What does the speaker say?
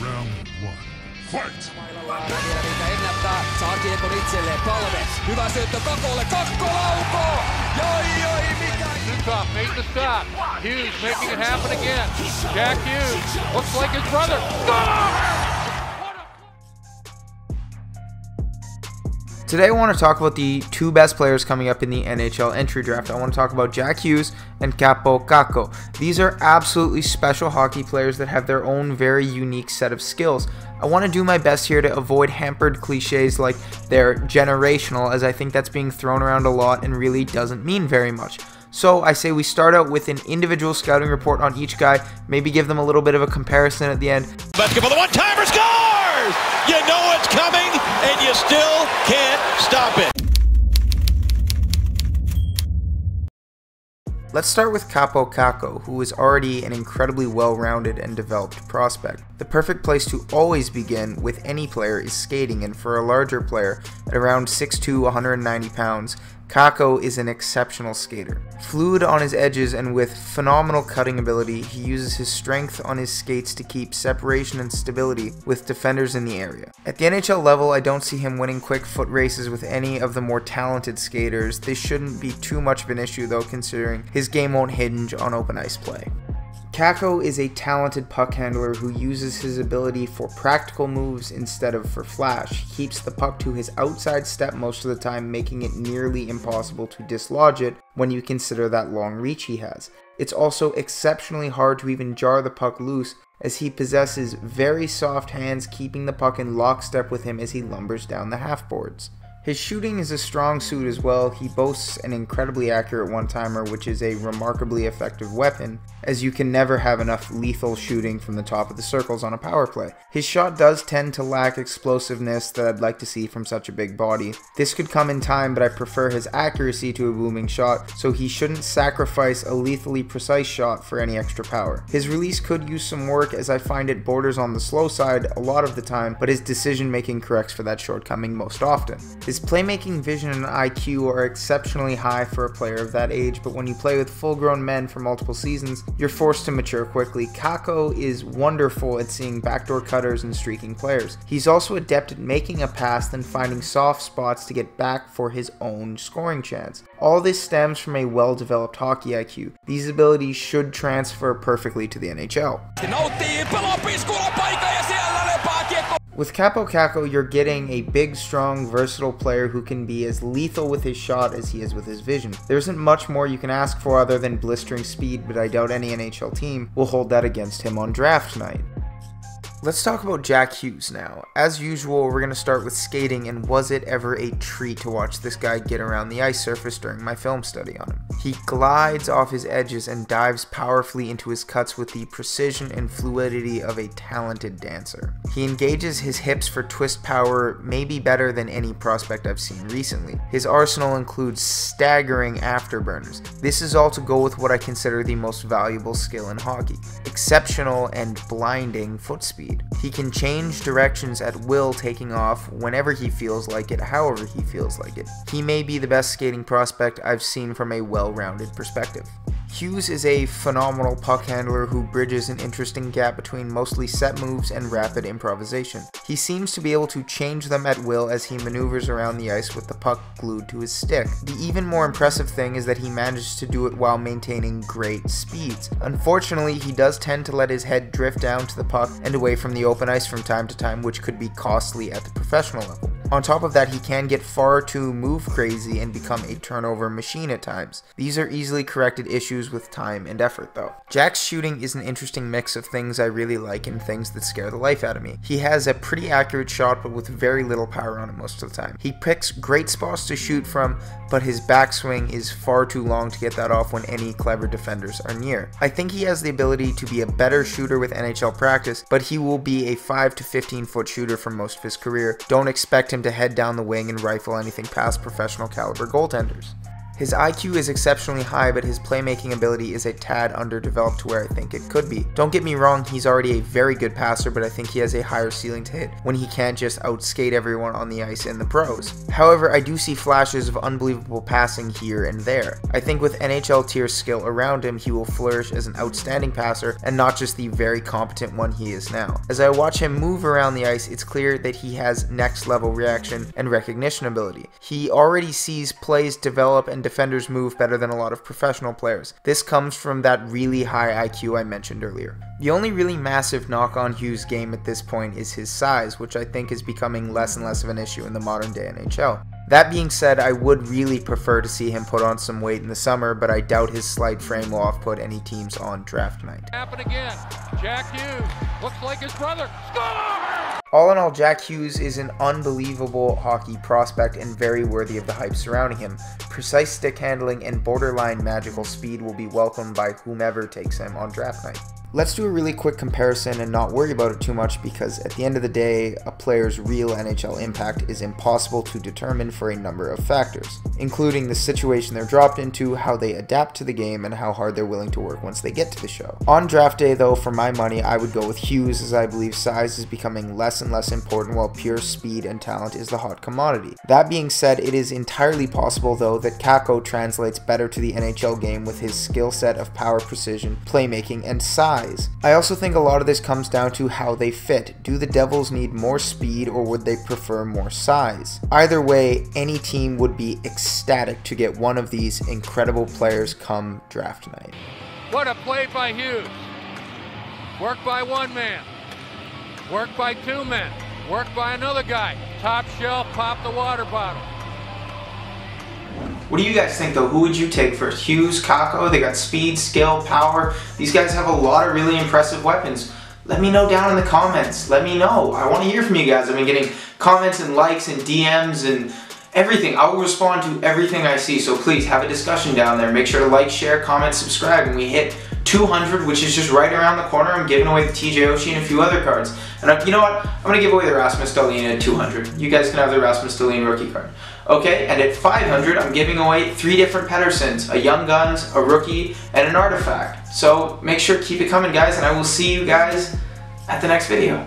Round one. Fight! Newcomb made the stop. Hughes making it happen again. Jack Hughes looks like his brother. Today I want to talk about the two best players coming up in the NHL entry draft. I want to talk about Jack Hughes and Kaapo Kakko. These are absolutely special hockey players that have their own very unique set of skills. I want to do my best here to avoid hampered cliches like they're generational as I think that's being thrown around a lot and really doesn't mean very much. So I say we start out with an individual scouting report on each guy, maybe give them a little bit of a comparison at the end. Basketball, the one-timer scores! You know it's coming, and you still can't stop it. Let's start with Kaapo Kakko, who is already an incredibly well-rounded and developed prospect. The perfect place to always begin with any player is skating, and for a larger player, at around 6'2", 190 pounds, Kakko is an exceptional skater. Fluid on his edges and with phenomenal cutting ability, he uses his strength on his skates to keep separation and stability with defenders in the area. At the NHL level, I don't see him winning quick foot races with any of the more talented skaters. This shouldn't be too much of an issue though considering his game won't hinge on open ice play. Kakko is a talented puck handler who uses his ability for practical moves instead of for flash. He keeps the puck to his outside step most of the time, making it nearly impossible to dislodge it when you consider that long reach he has. It's also exceptionally hard to even jar the puck loose as he possesses very soft hands keeping the puck in lockstep with him as he lumbers down the half boards. His shooting is a strong suit as well. He boasts an incredibly accurate one-timer, which is a remarkably effective weapon, as you can never have enough lethal shooting from the top of the circles on a power play. His shot does tend to lack explosiveness that I'd like to see from such a big body. This could come in time, but I prefer his accuracy to a booming shot, so he shouldn't sacrifice a lethally precise shot for any extra power. His release could use some work as I find it borders on the slow side a lot of the time, but his decision making corrects for that shortcoming most often. Playmaking vision and IQ are exceptionally high for a player of that age, but when you play with full grown men for multiple seasons, you're forced to mature quickly. Kakko is wonderful at seeing backdoor cutters and streaking players. He's also adept at making a pass, then finding soft spots to get back for his own scoring chance. All this stems from a well developed hockey IQ. These abilities should transfer perfectly to the NHL. With Kaapo Kakko, you're getting a big, strong, versatile player who can be as lethal with his shot as he is with his vision. There isn't much more you can ask for other than blistering speed, but I doubt any NHL team will hold that against him on draft night. Let's talk about Jack Hughes now. As usual, we're going to start with skating, and was it ever a treat to watch this guy get around the ice surface during my film study on him? He glides off his edges and dives powerfully into his cuts with the precision and fluidity of a talented dancer. He engages his hips for twist power maybe better than any prospect I've seen recently. His arsenal includes staggering afterburners. This is all to go with what I consider the most valuable skill in hockey exceptional and blinding foot speed. He can change directions at will, taking off whenever he feels like it, however he feels like it. He may be the best skating prospect I've seen from a well rounded perspective. Hughes is a phenomenal puck handler who bridges an interesting gap between mostly set moves and rapid improvisation. He seems to be able to change them at will as he maneuvers around the ice with the puck glued to his stick. The even more impressive thing is that he manages to do it while maintaining great speeds. Unfortunately, he does tend to let his head drift down to the puck and away from the open ice from time to time, which could be costly at the professional level. On top of that, he can get far too move crazy and become a turnover machine at times. These are easily corrected issues with time and effort, though. Jack's shooting is an interesting mix of things I really like and things that scare the life out of me. He has a pretty accurate shot, but with very little power on it most of the time. He picks great spots to shoot from, but his backswing is far too long to get that off when any clever defenders are near. I think he has the ability to be a better shooter with NHL practice, but he will be a 5 to 15 foot shooter for most of his career. Don't expect him to head down the wing and rifle anything past professional caliber goaltenders. His IQ is exceptionally high, but his playmaking ability is a tad underdeveloped to where I think it could be. Don't get me wrong, he's already a very good passer, but I think he has a higher ceiling to hit when he can't just outskate everyone on the ice in the pros. However, I do see flashes of unbelievable passing here and there. I think with NHL tier skill around him, he will flourish as an outstanding passer and not just the very competent one he is now. As I watch him move around the ice, it's clear that he has next level reaction and recognition ability. He already sees plays develop and defenders move better than a lot of professional players. This comes from that really high IQ I mentioned earlier. The only really massive knock on Hughes' game at this point is his size, which I think is becoming less and less of an issue in the modern day NHL. That being said, I would really prefer to see him put on some weight in the summer, but I doubt his slight frame will off-put any teams on draft night. Happen again. Jack Hughes looks like his brother. Score! All in all, Jack Hughes is an unbelievable hockey prospect and very worthy of the hype surrounding him. Precise stick handling and borderline magical speed will be welcomed by whomever takes him on draft night. Let's do a really quick comparison and not worry about it too much because at the end of the day, a player's real NHL impact is impossible to determine for a number of factors, including the situation they're dropped into, how they adapt to the game, and how hard they're willing to work once they get to the show. On draft day though, for my money, I would go with Hughes as I believe size is becoming less and less important while pure speed and talent is the hot commodity. That being said, it is entirely possible though that Kakko translates better to the NHL game with his skill set of power precision, playmaking, and size size. I also think a lot of this comes down to how they fit. Do the Devils need more speed or would they prefer more size? Either way, any team would be ecstatic to get one of these incredible players come draft night. What a play by Hughes. Work by one man. Work by two men. Work by another guy. Top shelf, pop the water bottle. What do you guys think though? Who would you take first? Hughes, Kakko, they got speed, skill, power. These guys have a lot of really impressive weapons. Let me know down in the comments. Let me know. I want to hear from you guys. I've been getting comments and likes and DMs and everything. I will respond to everything I see. So please have a discussion down there. Make sure to like, share, comment, subscribe. And we hit 200, which is just right around the corner. I'm giving away the TJ Oshie and a few other cards. And I, you know what? I'm going to give away the Rasmus Dahlin at 200. You guys can have the Rasmus Dahlin rookie card. Okay, and at 500, I'm giving away three different Petterssons, a Young Guns, a Rookie, and an Artifact. So make sure keep it coming, guys, and I will see you guys at the next video.